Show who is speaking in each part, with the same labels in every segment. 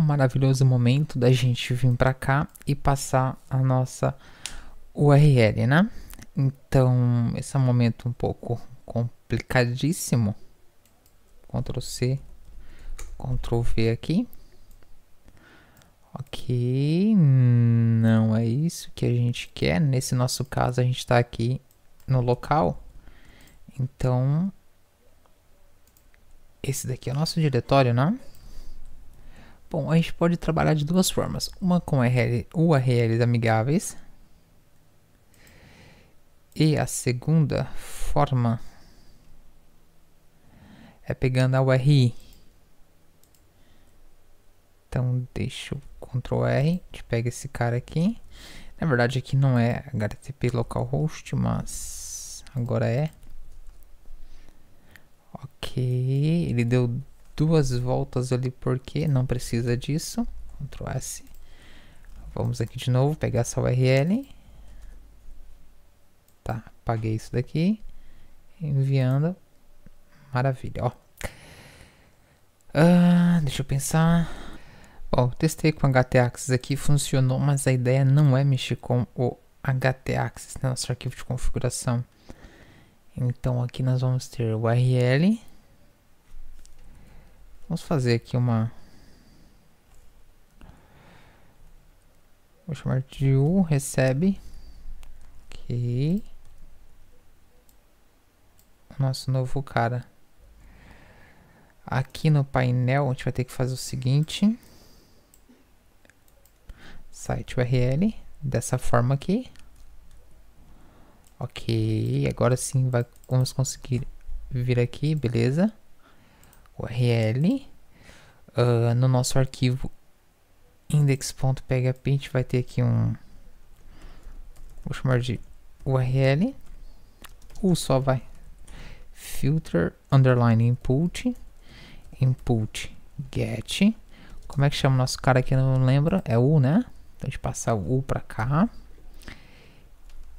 Speaker 1: Um maravilhoso momento da gente vir para cá e passar a nossa URL, né? Então, esse é um momento um pouco complicadíssimo. Ctrl C, Ctrl V aqui. Ok, não é isso que a gente quer. Nesse nosso caso, a gente está aqui no local. Então, esse daqui é o nosso diretório, né? Bom, a gente pode trabalhar de duas formas. Uma com URL, URLs amigáveis. E a segunda forma é pegando a URI. Então, deixa o Ctrl R, a gente pega esse cara aqui. Na verdade, aqui não é HTTP localhost, mas agora é. Ok, ele deu duas voltas ali porque não precisa disso. Ctrl S. Vamos aqui de novo, pegar essa URL. Tá, apaguei isso daqui. Enviando. Maravilha, ó. Ah, deixa eu pensar. Bom, testei com htaccess aqui, funcionou, mas a ideia não é mexer com o htaccess, né, nosso arquivo de configuração. Então aqui nós vamos ter URL. Vamos fazer aqui uma... Vou chamar de U, recebe. Ok. Nosso novo cara. Aqui no painel a gente vai ter que fazer o seguinte site URL dessa forma aqui. Ok, agora sim vai, vamos conseguir vir aqui, beleza? URL. Uh, no nosso arquivo index.php a gente vai ter aqui um... Vou chamar de URL. U só vai. Filter, underline input. Input get. Como é que chama o nosso cara aqui? Não lembro. É U, né? Então a gente passa o U para cá.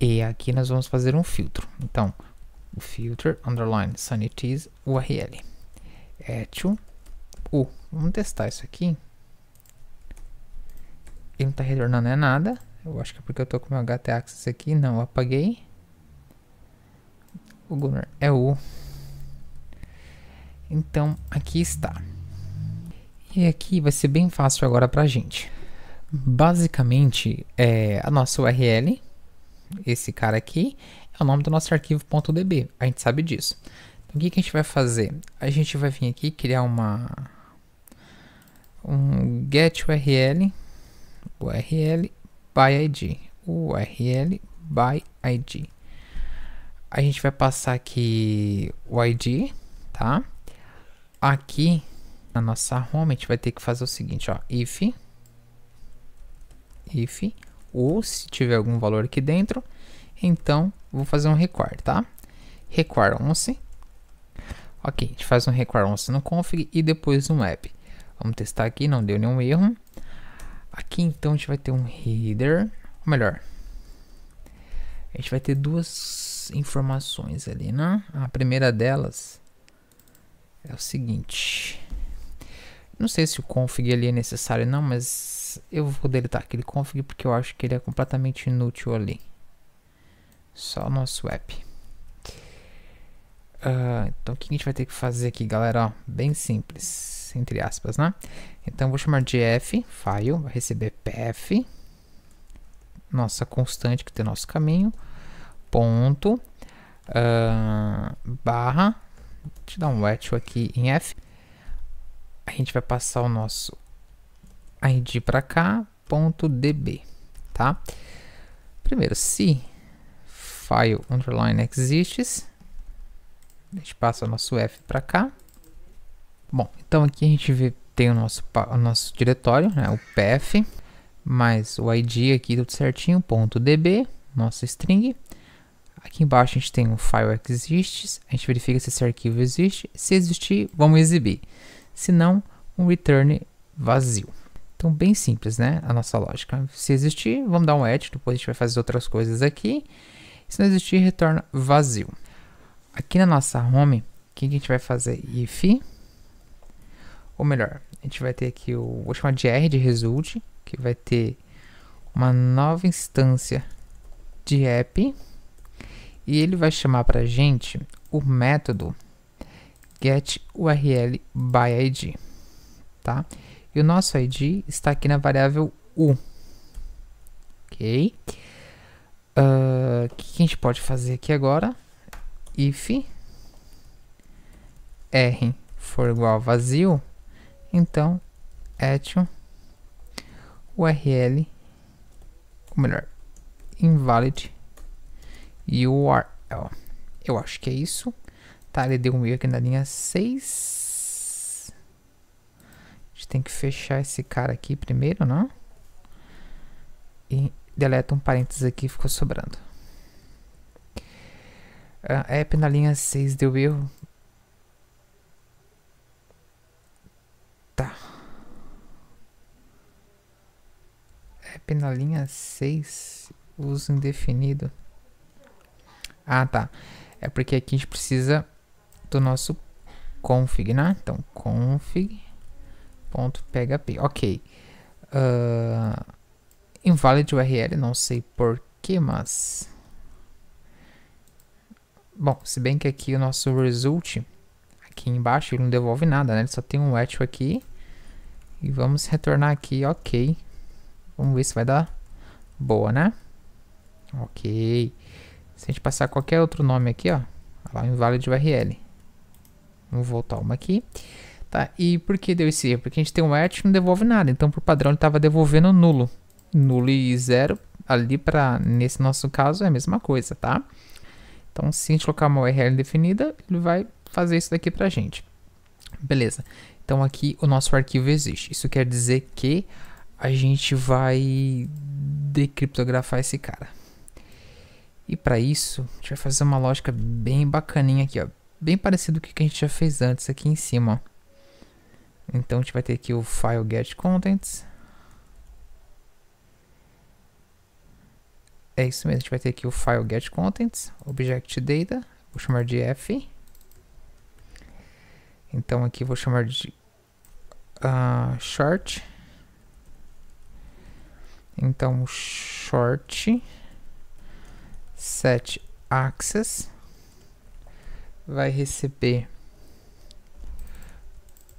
Speaker 1: E aqui nós vamos fazer um filtro. Então, o filter underline sanities URL. Etio U. Vamos testar isso aqui. Ele não está retornando é nada. Eu acho que é porque eu estou com meu htaccess aqui. Não, eu apaguei. O Gunner é U. Então, aqui está. E aqui vai ser bem fácil agora para a gente. Basicamente, é a nossa URL, esse cara aqui, é o nome do nosso arquivo .db, a gente sabe disso. Então, o que, que a gente vai fazer? A gente vai vir aqui criar uma um get URL, URL by ID, URL by ID. A gente vai passar aqui o ID, tá? Aqui na nossa home a gente vai ter que fazer o seguinte, ó, if if ou se tiver algum valor aqui dentro, então vou fazer um require, tá? Require once. Ok, a gente faz um require once no config e depois um app. Vamos testar aqui, não deu nenhum erro. Aqui então a gente vai ter um header, ou melhor, a gente vai ter duas informações ali, né? A primeira delas é o seguinte. Não sei se o config ali é necessário não, mas eu vou deletar aquele config porque eu acho que ele é completamente inútil ali. Só o nosso app. Uh, então o que a gente vai ter que fazer aqui, galera? Ó, bem simples, entre aspas, né? Então vou chamar de f, file, vai receber pf, nossa constante que tem nosso caminho, ponto, uh, barra, te dar um etch aqui em f, a gente vai passar o nosso id para cá, ponto .db, tá? Primeiro, se file underline exists, a gente passa o nosso F para cá. Bom, então aqui a gente vê, tem o nosso, o nosso diretório, né, o pf, mais o id aqui tudo certinho, ponto .db, nossa string. Aqui embaixo a gente tem o file exists, a gente verifica se esse arquivo existe. Se existir, vamos exibir. Se não, um return vazio. Então, bem simples, né? A nossa lógica. Se existir, vamos dar um edit, depois a gente vai fazer outras coisas aqui. Se não existir, retorna vazio. aqui na nossa home, o que, a gente vai fazer? If, ou melhor, a gente vai ter aqui o, vou chamar de R de result, que vai ter uma nova instância de app, e ele vai chamar para gente o método getURL by ID, tá? E o nosso ID está aqui na variável U, ok? O uh, que a gente pode fazer aqui agora? If R for igual a vazio, então etio URL, ou melhor, invalid URL. Eu acho que é isso. Tá, ele deu um erro aqui na linha 6. Gente tem que fechar esse cara aqui primeiro, não? E deleta um parênteses aqui, ficou sobrando. A app na linha 6 deu erro. Tá. App na linha 6, uso indefinido. Ah, tá. É porque aqui a gente precisa do nosso config, né? Então, config.php. Ok. Uh, invalid URL, não sei porquê, mas... Bom, se bem que aqui o nosso result, aqui embaixo, ele não devolve nada, né? Ele só tem um echo aqui. E vamos retornar aqui, ok. Vamos ver se vai dar boa, né? Ok. Se a gente passar qualquer outro nome aqui, ó, lá invalid URL. Vamos voltar uma aqui. Tá, e por que deu esse erro? Porque a gente tem um at e não devolve nada. Então, por padrão, ele estava devolvendo nulo. Nulo e zero. Ali, para nesse nosso caso, é a mesma coisa, tá? Então, se a gente colocar uma URL definida, ele vai fazer isso daqui pra gente. Beleza. Então, aqui o nosso arquivo existe. Isso quer dizer que a gente vai decriptografar esse cara. E para isso, a gente vai fazer uma lógica bem bacaninha aqui, ó. Bem parecido com o que a gente já fez antes aqui em cima, ó. Então a gente vai ter aqui o file get contents. É isso mesmo, a gente vai ter aqui o file get contents, object data, vou chamar de f. Então aqui vou chamar de uh, short. Então short set access vai receber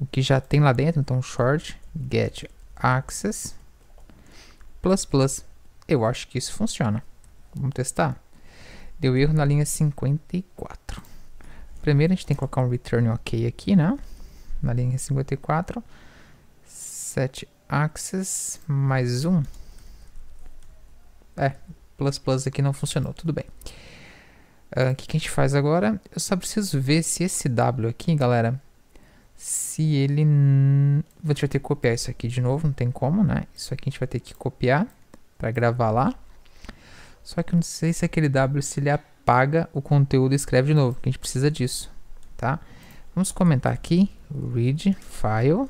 Speaker 1: o que já tem lá dentro, então short get access plus plus. Eu acho que isso funciona. Vamos testar. Deu erro na linha 54. Primeiro a gente tem que colocar um return ok aqui, né? Na linha 54. Set access mais um. É, plus plus aqui não funcionou, tudo bem. Ah, o uh, que, que a gente faz agora? Eu só preciso ver se esse W aqui, galera, se ele... Vou ter que copiar isso aqui de novo, não tem como, né? Isso aqui a gente vai ter que copiar para gravar lá. Só que eu não sei se aquele W, se ele apaga o conteúdo e escreve de novo, porque a gente precisa disso, tá? Vamos comentar aqui, read file.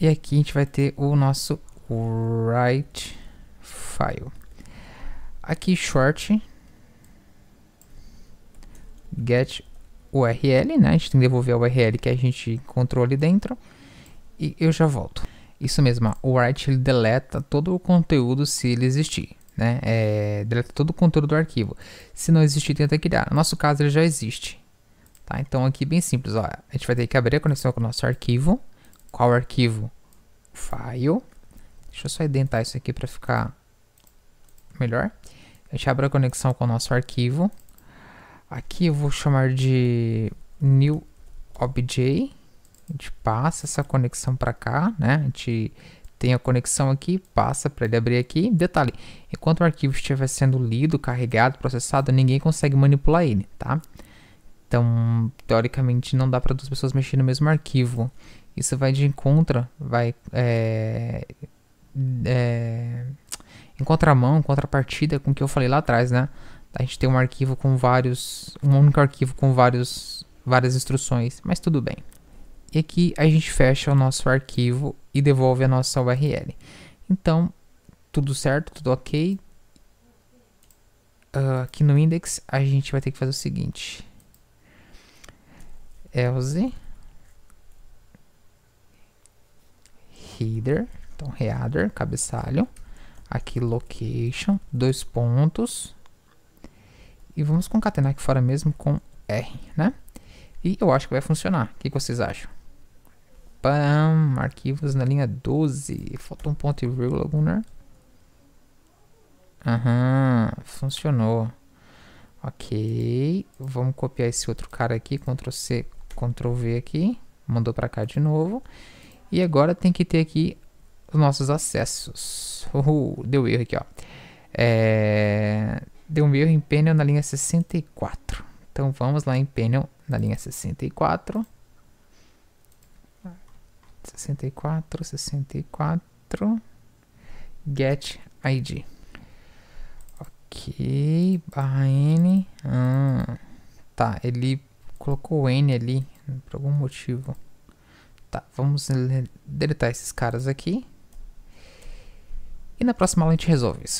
Speaker 1: E aqui a gente vai ter o nosso write file. Aqui short get URL, né? A gente tem que devolver a URL que a gente encontrou ali dentro. E eu já volto. Isso mesmo, o write ele deleta todo o conteúdo se ele existir. Né? É, deleta todo o conteúdo do arquivo. Se não existir, tenta criar. No nosso caso, ele já existe. Tá? Então, aqui bem simples. Ó, a gente vai ter que abrir a conexão com o nosso arquivo. Qual arquivo? File. Deixa eu só indentar isso aqui para ficar melhor. A gente abre a conexão com o nosso arquivo. Aqui eu vou chamar de new obj. A gente passa essa conexão para cá, né? A gente tem a conexão aqui, passa para ele abrir aqui. Detalhe, enquanto o arquivo estiver sendo lido, carregado, processado, ninguém consegue manipular ele, tá? Então, teoricamente, não dá para duas pessoas mexer no mesmo arquivo. Isso vai de encontro, vai é, é, em contramão, contrapartida com o que eu falei lá atrás, né? A gente tem um arquivo com vários, um único arquivo com vários, várias instruções, mas tudo bem. E aqui a gente fecha o nosso arquivo e devolve a nossa URL. Então, tudo certo, tudo ok. Uh, aqui no index a gente vai ter que fazer o seguinte. else header, então header, cabeçalho, aqui location, dois pontos, e vamos concatenar aqui fora mesmo com R, né? E eu acho que vai funcionar. O que, que vocês acham? Pam, arquivos na linha 12. Falta um ponto e vírgula, Gunnar. Aham, funcionou. Ok, vamos copiar esse outro cara aqui, Ctrl C, Ctrl V aqui, mandou para cá de novo. E agora tem que ter aqui os nossos acessos. Uhul, deu erro aqui, ó. É, deu um erro em panel na linha 64. Então vamos lá em panel na linha 64. 64, 64. Get ID. Ok, barra N. Ah, tá, ele colocou N ali por algum motivo. Tá, vamos deletar esses caras aqui. E na próxima aula a gente resolve isso.